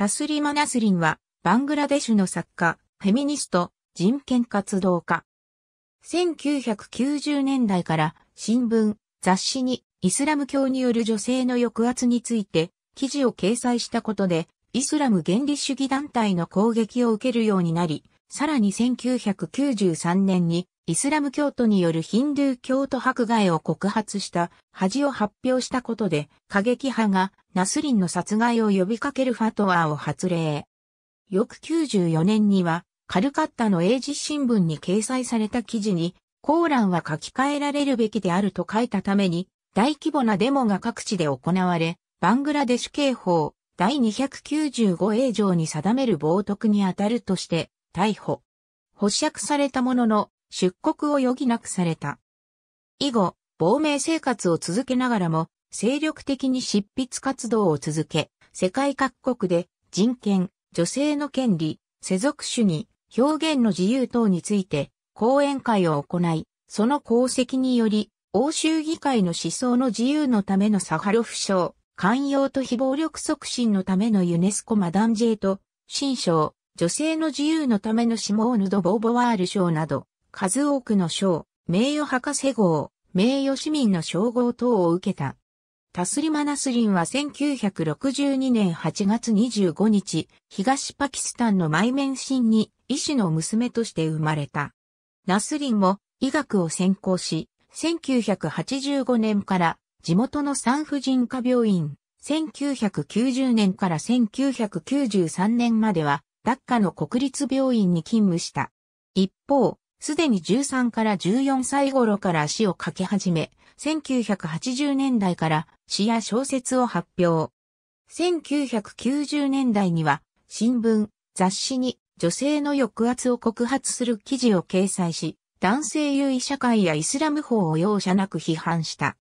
タスリマ・ナスリンは、バングラデシュの作家、フェミニスト、人権活動家。1990年代から新聞、雑誌にイスラム教による女性の抑圧について記事を掲載したことで、イスラム原理主義団体の攻撃を受けるようになり、さらに1993年にイスラム教徒によるヒンドゥー教徒迫害を告発した恥を発表したことで過激派がナスリンの殺害を呼びかけるファトワーを発令。翌94年にはカルカッタの英字新聞に掲載された記事にコーランは書き換えられるべきであると書いたために大規模なデモが各地で行われ、バングラデシュ刑法第295 A 条に定める冒涜にあたるとして逮捕。保釈されたものの出国を余儀なくされた。以後、亡命生活を続けながらも精力的に執筆活動を続け、世界各国で人権、女性の権利、世俗主義、表現の自由等について講演会を行い、その功績により、欧州議会の思想の自由のためのサハロフ賞、寛容と非暴力促進のためのユネスコマダンジェイト、新賞、女性の自由のためのシモーヌ・ド・ボーボワール賞など、数多くの賞、名誉博士号、名誉市民の称号等を受けた。タスリマ・ナスリンは1962年8月25日、東パキスタンのマイメンシンに医師の娘として生まれた。ナスリンも医学を専攻し、1985年から地元の産婦人科病院、1990年から1993年まではダッカの国立病院に勤務した。一方、すでに13から14歳頃から詩を書き始め、1980年代から詩や小説を発表。1990年代には新聞、雑誌に女性の抑圧を告発する記事を掲載し、男性優位社会やイスラム法を容赦なく批判した。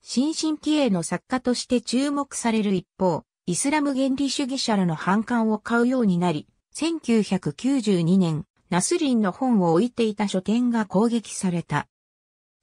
新進気鋭の作家として注目される一方、イスラム原理主義者らの反感を買うようになり、1992年、ナスリンの本を置いていた書店が攻撃された。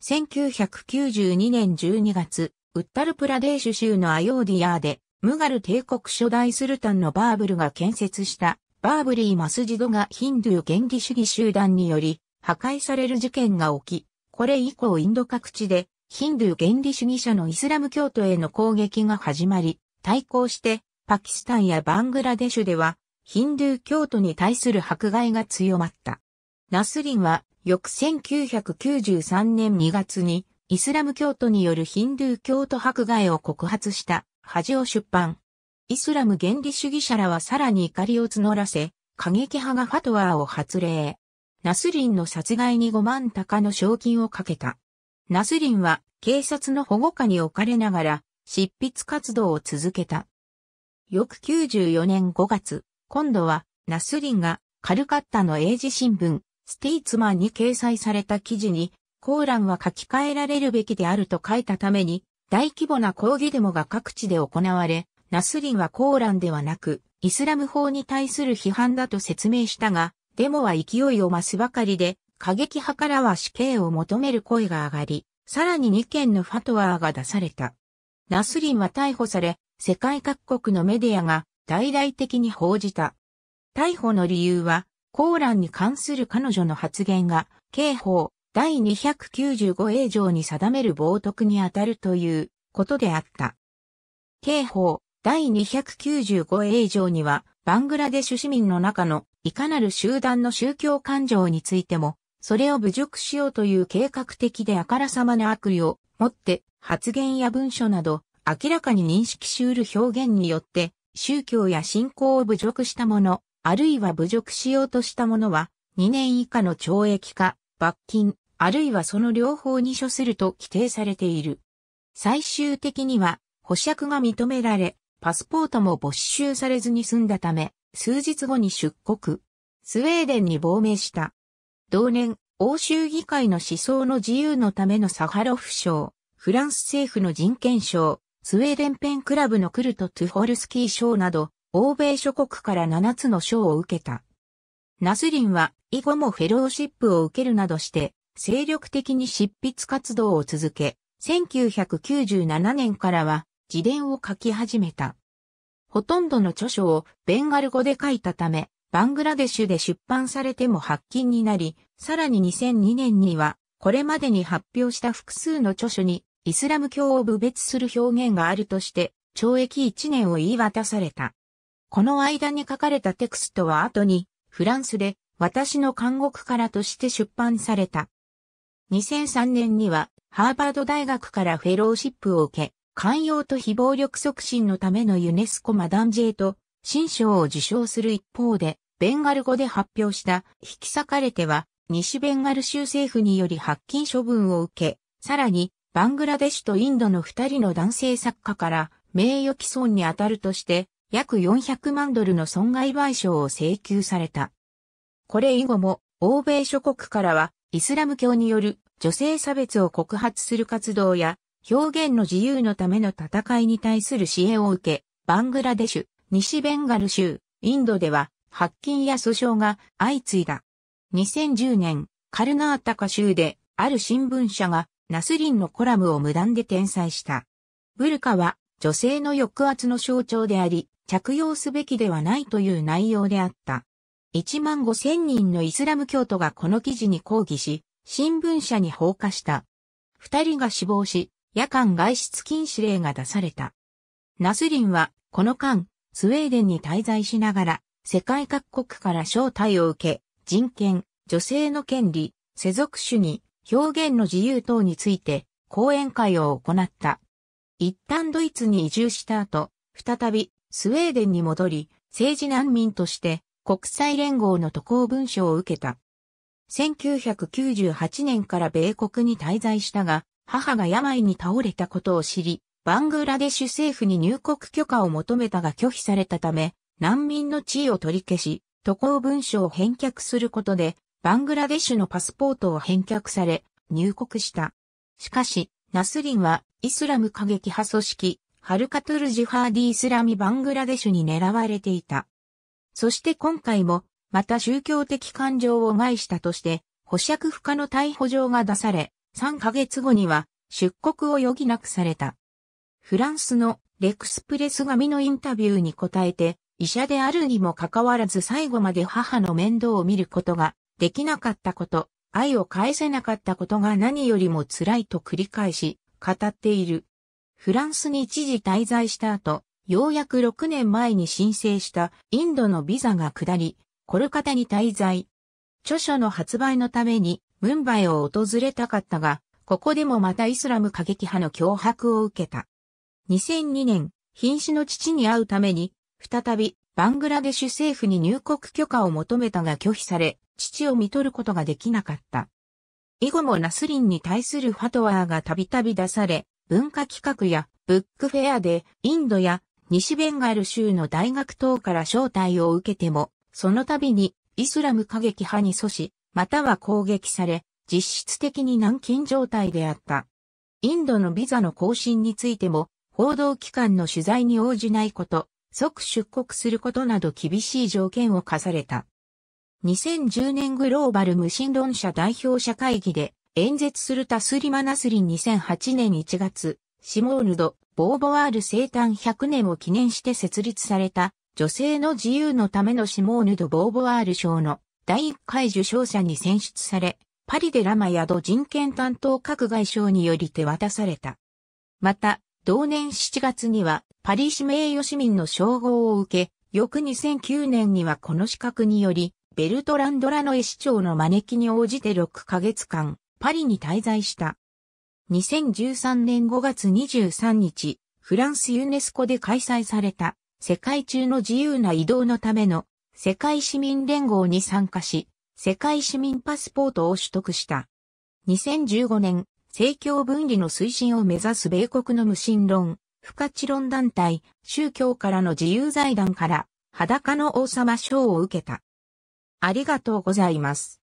1992年12月、ウッタルプラデーシュ州のアヨーディヤーで、ムガル帝国初代スルタンのバーブルが建設したバーブリーマスジドがヒンドゥー原理主義集団により破壊される事件が起き、これ以降インド各地でヒンドゥー原理主義者のイスラム教徒への攻撃が始まり、対抗してパキスタンやバングラデシュではヒンドゥー教徒に対する迫害が強まった。ナスリンは翌1993年2月にイスラム教徒によるヒンドゥー教徒迫害を告発した恥を出版。イスラム原理主義者らはさらに怒りを募らせ、過激派がファトワーを発令。ナスリンの殺害に5万高の賞金をかけた。ナスリンは警察の保護下に置かれながら執筆活動を続けた。翌94年5月、今度はナスリンがカルカッタの英字新聞、ステイツマンに掲載された記事に、コーランは書き換えられるべきであると書いたために、大規模な抗議デモが各地で行われ、ナスリンはコーランではなく、イスラム法に対する批判だと説明したが、デモは勢いを増すばかりで、過激派からは死刑を求める声が上がり、さらに2件のファトワーが出された。ナスリンは逮捕され、世界各国のメディアが大々的に報じた。逮捕の理由は、コーランに関する彼女の発言が、刑法第 295A 条に定める冒涜にあたるということであった。刑法第 295A 条には、バングラデシュ市民の中のいかなる集団の宗教感情についても、それを侮辱しようという計画的であからさまな悪意をもって発言や文書など明らかに認識し得る表現によって宗教や信仰を侮辱したもの、あるいは侮辱しようとしたものは、2年以下の懲役か、罰金、あるいはその両方に処すると規定されている。最終的には、保釈が認められ、パスポートも没収されずに済んだため、数日後に出国。スウェーデンに亡命した。同年、欧州議会の思想の自由のためのサハロフ賞、フランス政府の人権賞、スウェーデンペンクラブのクルト・トゥホルスキー賞など、欧米諸国から7つの賞を受けた。ナスリンは以後もフェローシップを受けるなどして精力的に執筆活動を続け、1997年からは自伝を書き始めた。ほとんどの著書をベンガル語で書いたため、バングラデシュで出版されても発禁になり、さらに2002年には、これまでに発表した複数の著書に、イスラム教を侮別する表現があるとして、懲役1年を言い渡された。この間に書かれたテクストは後に、フランスで、私の監獄からとして出版された。2003年には、ハーバード大学からフェローシップを受け、寛容と非暴力促進のためのユネスコマダンジェイと、新賞を受賞する一方で、ベンガル語で発表した引き裂かれては、西ベンガル州政府により発禁処分を受け、さらに、バングラデシュとインドの二人の男性作家から名誉毀損に当たるとして、約400万ドルの損害賠償を請求された。これ以後も、欧米諸国からは、イスラム教による女性差別を告発する活動や、表現の自由のための戦いに対する支援を受け、バングラデシュ、西ベンガル州、インドでは、発禁や訴訟が相次いだ。2010年、カルナータカ州で、ある新聞社が、ナスリンのコラムを無断で転載した。ブルカは、女性の抑圧の象徴であり、着用すべきではないという内容であった。1万5千人のイスラム教徒がこの記事に抗議し、新聞社に放火した。二人が死亡し、夜間外出禁止令が出された。ナスリンは、この間、スウェーデンに滞在しながら、世界各国から招待を受け、人権、女性の権利、世俗主義、表現の自由等について講演会を行った。一旦ドイツに移住した後、再びスウェーデンに戻り、政治難民として国際連合の渡航文書を受けた。1998年から米国に滞在したが、母が病に倒れたことを知り、バングラデシュ政府に入国許可を求めたが拒否されたため、難民の地位を取り消し、渡航文書を返却することで、バングラデシュのパスポートを返却され、入国した。しかし、ナスリンは、イスラム過激派組織、ハルカトゥルジハーディ・イスラミ・バングラデシュに狙われていた。そして今回も、また宗教的感情を害したとして、保釈不可の逮捕状が出され、3ヶ月後には出国を余儀なくされた。フランスのレクスプレス紙のインタビューに答えて、医者であるにもかかわらず最後まで母の面倒を見ることができなかったこと、愛を返せなかったことが何よりも辛いと繰り返し語っている。フランスに一時滞在した後、ようやく6年前に申請したインドのビザが下り、コルカタに滞在。著書の発売のためにムンバイを訪れたかったが、ここでもまたイスラム過激派の脅迫を受けた。2002年、瀕死の父に会うために再びバングラデシュ政府に入国許可を求めたが拒否され、父を見取ることができなかった。以後もナスリンに対するファトワーがたびたび出され、文化企画やブックフェアでインドや西ベンガル州の大学等から招待を受けても、その度にイスラム過激派に阻止、または攻撃され、実質的に軟禁状態であった。インドのビザの更新についても、報道機関の取材に応じないこと、即出国することなど厳しい条件を課された。2010年グローバル無神論者代表者会議で演説するタスリマナスリン2008年1月、シモールド、ボーボワール生誕100年を記念して設立された女性の自由のためのシモーヌド・ボーボワール賞の第1回受賞者に選出され、パリでラマヤド人権担当各外相により手渡された。また、同年7月にはパリ市名誉市民の称号を受け、翌2009年にはこの資格により、ベルトランド・ラノエ市長の招きに応じて6ヶ月間、パリに滞在した。2013年5月23日、フランスユネスコで開催された世界中の自由な移動のための世界市民連合に参加し、世界市民パスポートを取得した。2015年、政教分離の推進を目指す米国の無神論、不可知論団体、宗教からの自由財団から裸の王様賞を受けた。ありがとうございます。